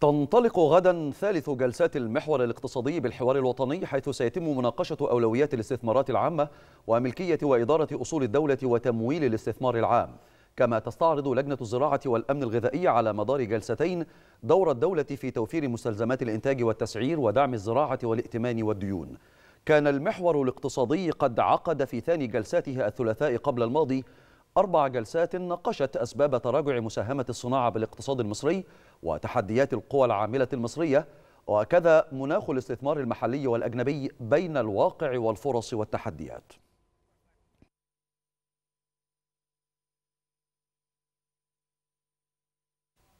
تنطلق غدا ثالث جلسات المحور الاقتصادي بالحوار الوطني حيث سيتم مناقشة أولويات الاستثمارات العامة وملكية وإدارة أصول الدولة وتمويل الاستثمار العام. كما تستعرض لجنة الزراعة والأمن الغذائي على مدار جلستين دور الدولة في توفير مستلزمات الإنتاج والتسعير ودعم الزراعة والائتمان والديون. كان المحور الاقتصادي قد عقد في ثاني جلساته الثلاثاء قبل الماضي. أربع جلسات ناقشت أسباب تراجع مساهمة الصناعة بالاقتصاد المصري وتحديات القوى العاملة المصرية وكذا مناخ الاستثمار المحلي والأجنبي بين الواقع والفرص والتحديات.